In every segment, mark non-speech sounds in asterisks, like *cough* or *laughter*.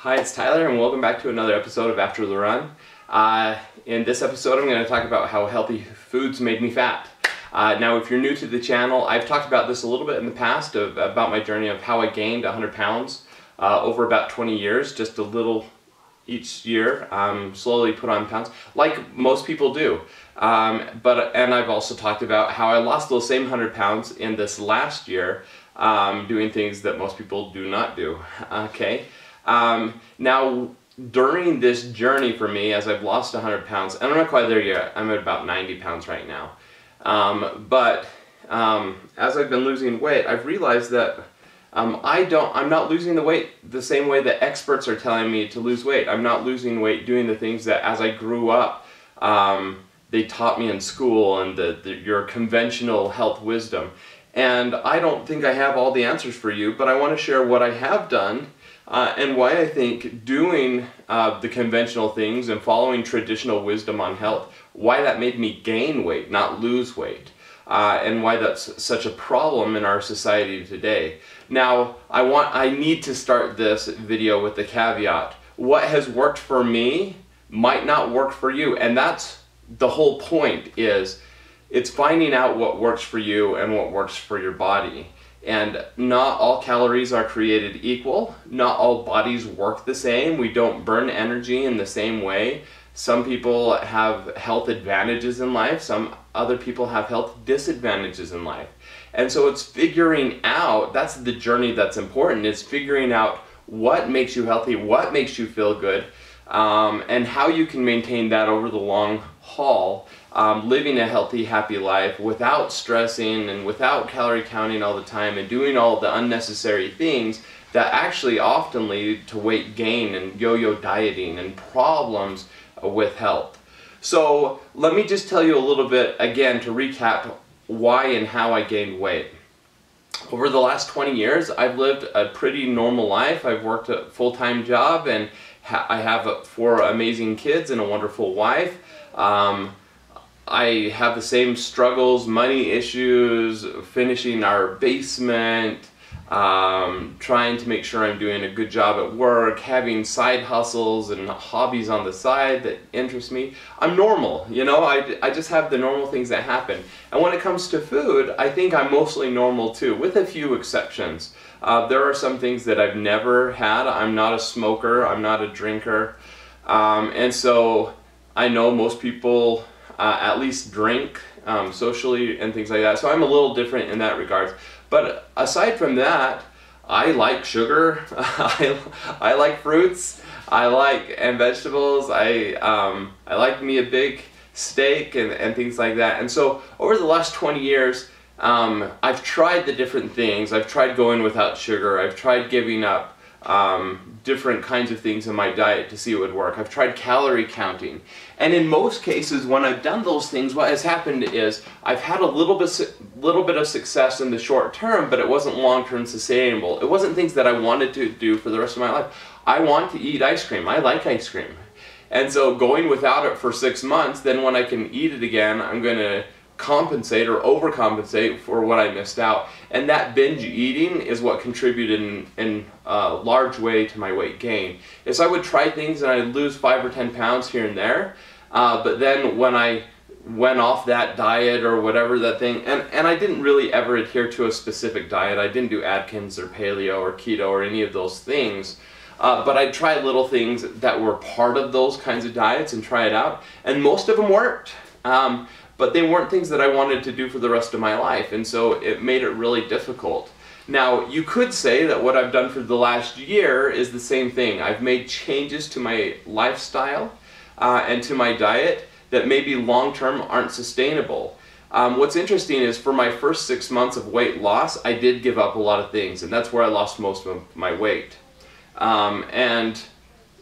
Hi, it's Tyler, and welcome back to another episode of After the Run. Uh, in this episode, I'm going to talk about how healthy foods made me fat. Uh, now, if you're new to the channel, I've talked about this a little bit in the past of, about my journey of how I gained 100 pounds uh, over about 20 years, just a little each year, um, slowly put on pounds, like most people do. Um, but and I've also talked about how I lost those same 100 pounds in this last year, um, doing things that most people do not do. *laughs* Okay. Um, now, during this journey for me, as I've lost 100 pounds, and I'm not quite there yet, I'm at about 90 pounds right now. Um, but um, as I've been losing weight, I've realized that um, I don't, I'm not losing the weight the same way that experts are telling me to lose weight. I'm not losing weight doing the things that as I grew up, um, they taught me in school and the, the, your conventional health wisdom. And I don't think I have all the answers for you, but I want to share what I have done uh, and why I think doing uh, the conventional things and following traditional wisdom on health, why that made me gain weight, not lose weight. Uh, and why that's such a problem in our society today. Now, I want I need to start this video with the caveat. What has worked for me might not work for you, and that's the whole point is it's finding out what works for you and what works for your body. And not all calories are created equal. Not all bodies work the same. We don't burn energy in the same way. Some people have health advantages in life. Some other people have health disadvantages in life. And so it's figuring out, that's the journey that's important, is figuring out what makes you healthy, what makes you feel good, um, and how you can maintain that over the long haul, um, living a healthy, happy life without stressing and without calorie counting all the time and doing all the unnecessary things that actually often lead to weight gain and yo-yo dieting and problems with health. So let me just tell you a little bit again to recap why and how I gained weight. Over the last 20 years, I've lived a pretty normal life. I've worked a full-time job and ha I have four amazing kids and a wonderful wife. Um, I have the same struggles, money issues, finishing our basement, um, trying to make sure I'm doing a good job at work, having side hustles and hobbies on the side that interest me. I'm normal, you know, I, I just have the normal things that happen. And when it comes to food, I think I'm mostly normal too, with a few exceptions. Uh, there are some things that I've never had. I'm not a smoker, I'm not a drinker. Um, and so I know most people uh, at least drink um, socially and things like that. So I'm a little different in that regard. But aside from that, I like sugar. *laughs* I, I like fruits. I like and vegetables. I um, I like me a big steak and, and things like that. And so over the last 20 years, um, I've tried the different things. I've tried going without sugar. I've tried giving up um, different kinds of things in my diet to see what would work. I've tried calorie counting. And in most cases, when I've done those things, what has happened is I've had a little bit, little bit of success in the short term, but it wasn't long-term sustainable. It wasn't things that I wanted to do for the rest of my life. I want to eat ice cream. I like ice cream. And so going without it for six months, then when I can eat it again, I'm going to compensate or overcompensate for what I missed out. And that binge eating is what contributed in, in a large way to my weight gain. Is I would try things and I'd lose five or 10 pounds here and there. Uh, but then when I went off that diet or whatever that thing, and, and I didn't really ever adhere to a specific diet. I didn't do Atkins or paleo or keto or any of those things. Uh, but I'd try little things that were part of those kinds of diets and try it out. And most of them worked. Um, but they weren't things that I wanted to do for the rest of my life, and so it made it really difficult. Now, you could say that what I've done for the last year is the same thing. I've made changes to my lifestyle uh, and to my diet that maybe long term aren't sustainable. Um, what's interesting is for my first six months of weight loss, I did give up a lot of things, and that's where I lost most of my weight. Um, and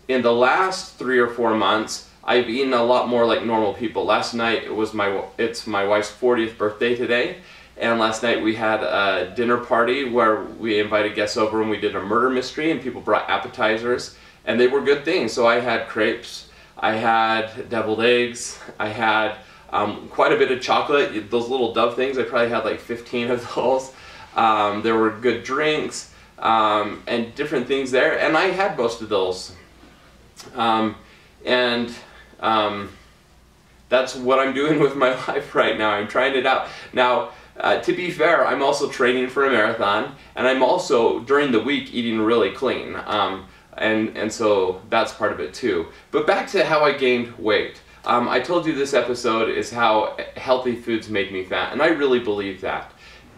in the last three or four months, I've eaten a lot more like normal people. Last night it was my it's my wife's 40th birthday today, and last night we had a dinner party where we invited guests over and we did a murder mystery and people brought appetizers and they were good things. So I had crepes, I had deviled eggs, I had um, quite a bit of chocolate. Those little dove things, I probably had like 15 of those. Um, there were good drinks. um, and different things there. And I had most of those. Um, and um, that's what I'm doing *laughs* with my life right now. I'm trying it out. Now, uh, to be fair, I'm also training for a marathon, and I'm also, during the week, eating really clean. Um, and, and so that's part of it too. But back to how I gained weight. Um, I told you this episode is how healthy foods made me fat, and I really believe that.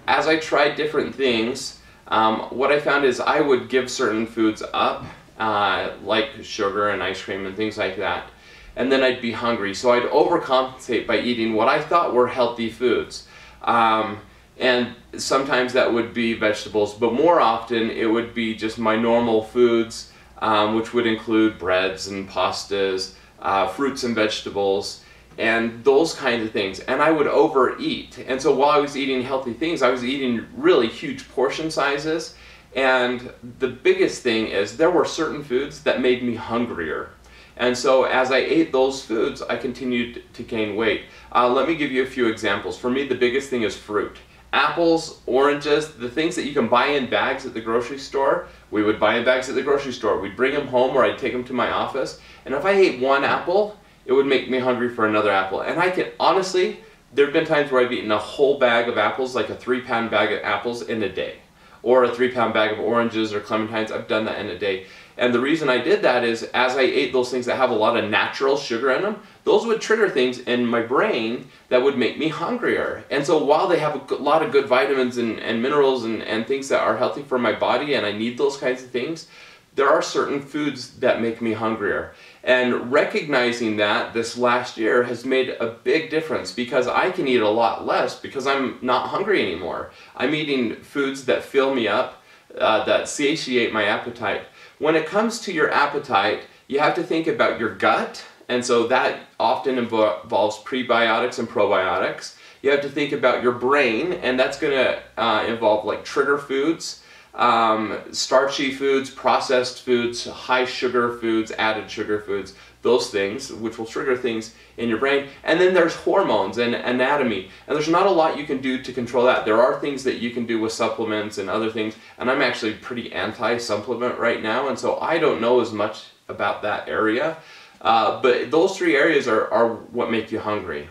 As I tried different things, um, what I found is I would give certain foods up, uh, like sugar and ice cream and things like that, and then I'd be hungry. So I'd overcompensate by eating what I thought were healthy foods. Um, and sometimes that would be vegetables, but more often it would be just my normal foods, um, which would include breads and pastas, uh, fruits and vegetables, and those kinds of things. And I would overeat. And so while I was eating healthy things, I was eating really huge portion sizes. And the biggest thing is there were certain foods that made me hungrier. And so as I ate those foods, I continued to gain weight. Uh, let me give you a few examples. For me, the biggest thing is fruit. Apples, oranges, the things that you can buy in bags at the grocery store, we would buy in bags at the grocery store. We'd bring them home or I'd take them to my office. And if I ate one apple, it would make me hungry for another apple. And I can, honestly, there have been times where I've eaten a whole bag of apples, like a three pound bag of apples in a day. Or a three pound bag of oranges or clementines, I've done that in a day. And the reason I did that is as I ate those things that have a lot of natural sugar in them, those would trigger things in my brain that would make me hungrier. And so while they have a lot of good vitamins and, and minerals and, and things that are healthy for my body and I need those kinds of things, there are certain foods that make me hungrier. And recognizing that this last year has made a big difference because I can eat a lot less because I'm not hungry anymore. I'm eating foods that fill me up, uh, that satiate my appetite. When it comes to your appetite, you have to think about your gut, and so that often involves prebiotics and probiotics. You have to think about your brain, and that's going to uh, involve like trigger foods, um, starchy foods, processed foods, high sugar foods, added sugar foods those things, which will trigger things in your brain. And then there's hormones and anatomy. And there's not a lot you can do to control that. There are things that you can do with supplements and other things. And I'm actually pretty anti-supplement right now. And so I don't know as much about that area. Uh, but those three areas are, are what make you hungry.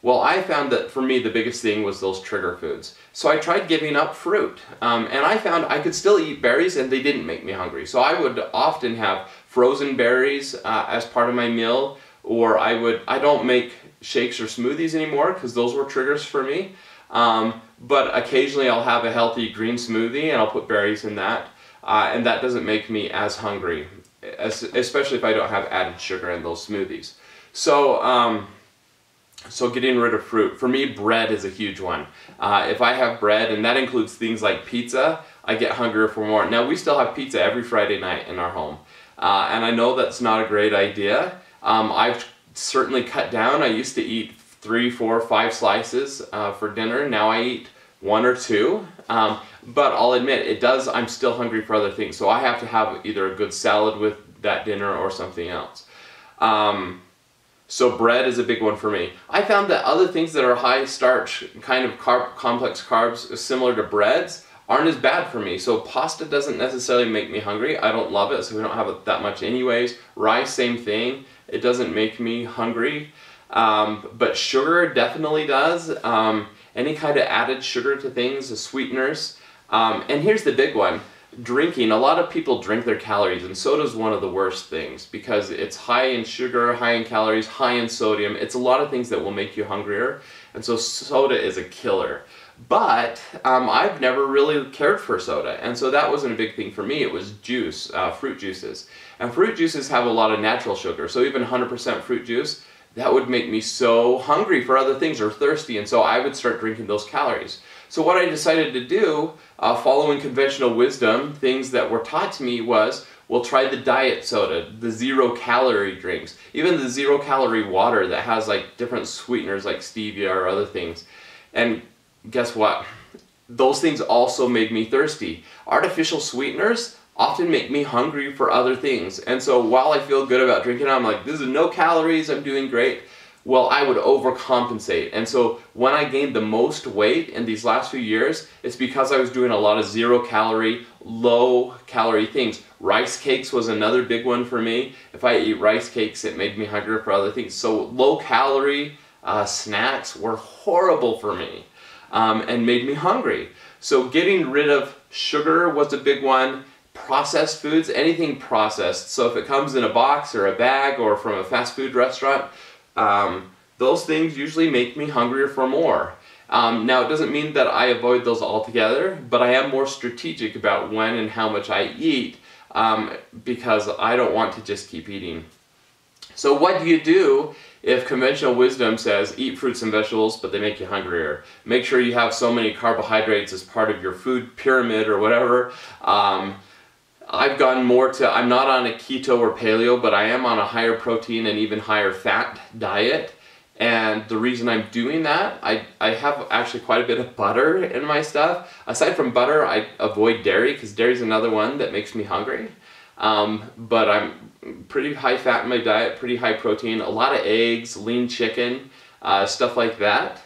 Well, I found that for me the biggest thing was those trigger foods. So I tried giving up fruit. Um, and I found I could still eat berries and they didn't make me hungry. So I would often have frozen berries uh, as part of my meal, or I would, I don't make shakes or smoothies anymore because those were triggers for me. Um, but occasionally I'll have a healthy green smoothie and I'll put berries in that. Uh, and that doesn't make me as hungry, as, especially if I don't have added sugar in those smoothies. So, um, so getting rid of fruit. For me, bread is a huge one. Uh, if I have bread, and that includes things like pizza, I get hungrier for more. Now, we still have pizza every Friday night in our home. Uh, and I know that's not a great idea. Um, I've certainly cut down. I used to eat three, four, five slices uh, for dinner. Now I eat one or two. Um, but I'll admit, it does, I'm still hungry for other things. So I have to have either a good salad with that dinner or something else. Um, so bread is a big one for me. I found that other things that are high starch, kind of carb, complex carbs, similar to breads, aren't as bad for me. So pasta doesn't necessarily make me hungry. I don't love it, so we don't have it that much anyways. Rice, same thing. It doesn't make me hungry. Um, but sugar definitely does. Um, any kind of added sugar to things, the sweeteners. Um, and here's the big one. Drinking, a lot of people drink their calories and soda is one of the worst things because it's high in sugar, high in calories, high in sodium. It's a lot of things that will make you hungrier. And so soda is a killer. But um, I've never really cared for soda, and so that wasn't a big thing for me. It was juice, uh, fruit juices. And fruit juices have a lot of natural sugar, so even 100% fruit juice, that would make me so hungry for other things or thirsty, and so I would start drinking those calories. So what I decided to do, uh, following conventional wisdom, things that were taught to me was, well, try the diet soda, the zero calorie drinks, even the zero calorie water that has like different sweeteners like stevia or other things. And guess what? Those things also make me thirsty. Artificial sweeteners often make me hungry for other things. And so while I feel good about drinking, I'm like, this is no calories, I'm doing great. Well, I would overcompensate. And so when I gained the most weight in these last few years, it's because I was doing a lot of zero calorie, low calorie things. Rice cakes was another big one for me. If I eat rice cakes, it made me hungry for other things. So low calorie uh, snacks were horrible for me um, and made me hungry. So getting rid of sugar was a big one. Processed foods, anything processed. So if it comes in a box or a bag or from a fast food restaurant, um, those things usually make me hungrier for more. Um, now, it doesn't mean that I avoid those altogether, but I am more strategic about when and how much I eat um, because I don't want to just keep eating. So what do you do if conventional wisdom says eat fruits and vegetables but they make you hungrier? Make sure you have so many carbohydrates as part of your food pyramid or whatever. Um, I've gone more to, I'm not on a keto or paleo, but I am on a higher protein and even higher fat diet. And the reason I'm doing that, I, I have actually quite a bit of butter in my stuff. Aside from butter, I avoid dairy because dairy is another one that makes me hungry. Um, but I'm pretty high fat in my diet, pretty high protein, a lot of eggs, lean chicken, uh, stuff like that.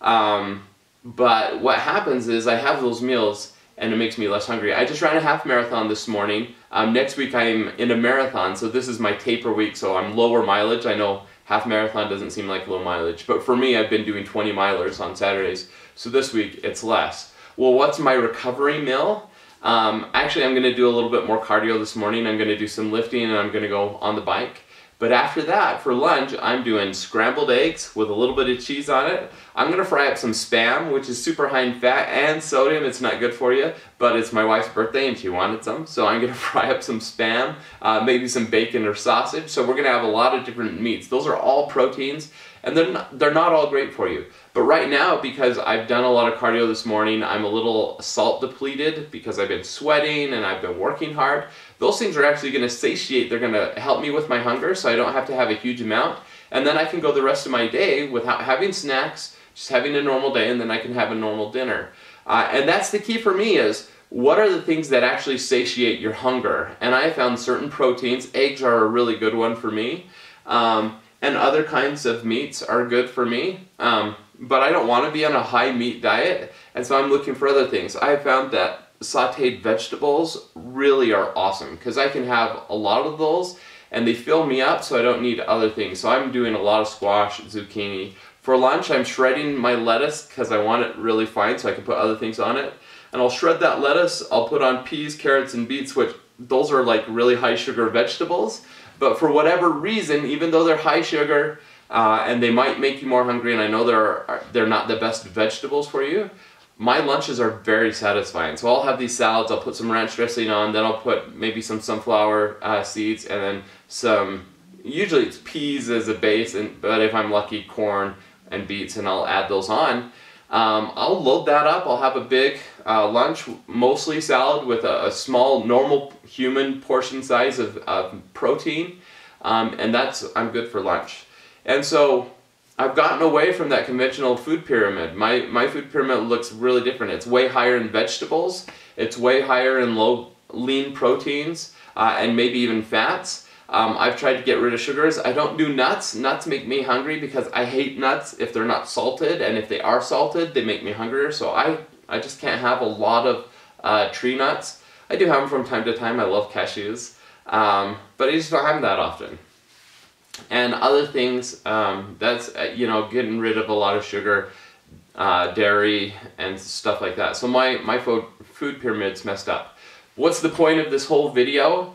Um, but what happens is I have those meals and it makes me less hungry. I just ran a half marathon this morning. Um, next week I'm in a marathon, so this is my taper week, so I'm lower mileage. I know half marathon doesn't seem like low mileage, but for me I've been doing 20 milers on Saturdays, so this week it's less. Well, what's my recovery meal? Um, actually, I'm going to do a little bit more cardio this morning. I'm going to do some lifting and I'm going to go on the bike. But after that, for lunch, I'm doing scrambled eggs with a little bit of cheese on it. I'm gonna fry up some Spam, which is super high in fat and sodium. It's not good for you, but it's my wife's birthday and she wanted some. So I'm gonna *laughs* fry up some Spam, uh, maybe some bacon or sausage. So we're gonna have a lot of different meats. Those are all proteins and they're not, they're not all great for you. But right now, because I've done a lot of cardio this morning, I'm a little salt depleted because I've been sweating and I've been working hard. Those things are actually going to satiate. They're going to help me with my hunger so I don't have to have a huge amount. And then I can go the rest of my day without having snacks, just having a normal day, and then I can have a normal dinner. Uh, and that's the key for me is what are the things that actually satiate your hunger? And I found certain proteins. Eggs are a really good one for me. Um, and other kinds of meats are good for me. Um, but I don't want to be on a high meat diet, and so I'm looking for other things. I found that sauteed vegetables really are awesome because I can have a lot of those and they fill me up so I don't need other things. So I'm doing a lot of squash, zucchini. For lunch, I'm shredding my lettuce because I want it really fine so I can put other things on it. And I'll shred that lettuce, I'll put on peas, carrots, and beets, which those are like really high sugar vegetables. But for whatever reason, even though they're high sugar, uh, and they might make you more hungry, and I know they're, they're not the best vegetables for you, my lunches are very satisfying. So I'll have these salads, I'll put some ranch dressing on, then I'll put maybe some sunflower uh, seeds, and then some, usually it's peas as a base, and but if I'm lucky, corn and beets, and I'll add those on. Um, I'll load that up, I'll have a big uh, lunch, mostly salad with a, a, small, normal human portion size of, of protein, um, and that's, I'm good for lunch. And so I've gotten away from that conventional food pyramid. My, my food pyramid looks really different. It's way higher in vegetables, it's way higher in low lean proteins, uh, and maybe even fats. Um, I've tried to get rid of sugars. I don't do nuts. Nuts make me hungry because I hate nuts if they're not salted, and if they are salted, they make me hungrier. So I, I just can't have a lot of uh, tree nuts. I do have them from time to time. I love cashews, um, but I just don't have them that often and other things um, that's uh, you know getting rid of a lot of sugar uh, dairy and stuff like that so my my food pyramid's messed up what's the point of this whole video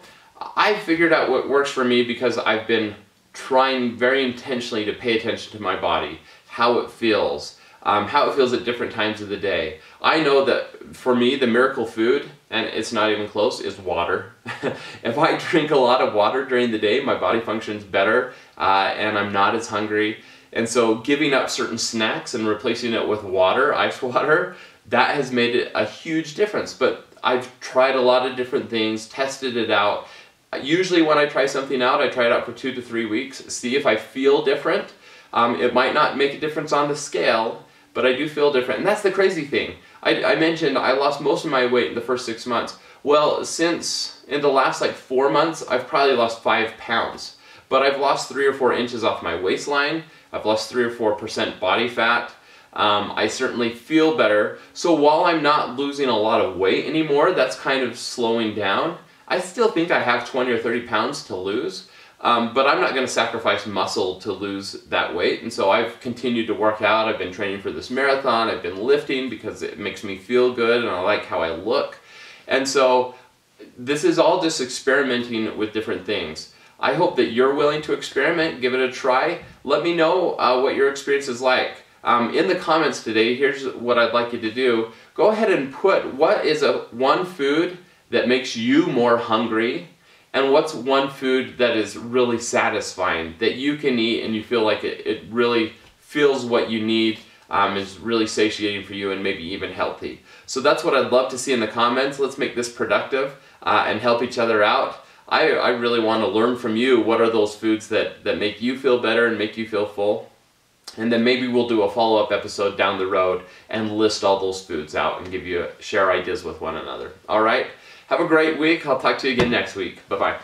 I figured out what works for me because I've been trying very intentionally to pay attention to my body how it feels um, how it feels at different times of the day I know that for me the miracle food and it's not even close, is water. *laughs* if I drink a lot of water during the day, my body functions better uh, and I'm not as hungry. And so giving up certain snacks and replacing it with water, *laughs* ice water, that has made a huge difference. But I've tried a lot of different things, tested it out. Usually when I try something out, I try it out for two to three weeks, see if I feel different. Um, it might not make a difference on the scale, but I do feel different. And that's the crazy thing. I, I mentioned I lost most of my weight in the first six months. Well, since in the last like four months, I've probably lost five pounds. but I've lost three or four inches off my waistline. I've lost three or four percent body fat. Um, I certainly feel better. So while I'm not losing a lot of weight anymore, that's kind of slowing down. I still think I have 20 or 30 pounds to lose, um, but I'm not going to sacrifice muscle to lose that weight. And so I've continued to work out. I've been training for this marathon. I've been lifting because it makes me feel good and I like how I look. And so this is all just experimenting with different things. I hope that you're willing to experiment, give it a try. Let me know uh, what your experience is like. Um, in the comments today, here's what I'd like you to do. Go ahead and put what is a one food that makes you more hungry and what's one food that is really satisfying that you can eat and you feel like it, it really feels what you need um, is really satiating for you and maybe even healthy. So that's what I'd love to see in the comments. Let's make this productive uh, and help each other out. I, I really want to learn from you what are those foods that, that make you feel better and make you feel full. And then maybe we'll do a follow-up episode down the road and list all those foods out and give you share ideas with one another. All right? Have a great week. I'll talk to you again next week. Bye-bye.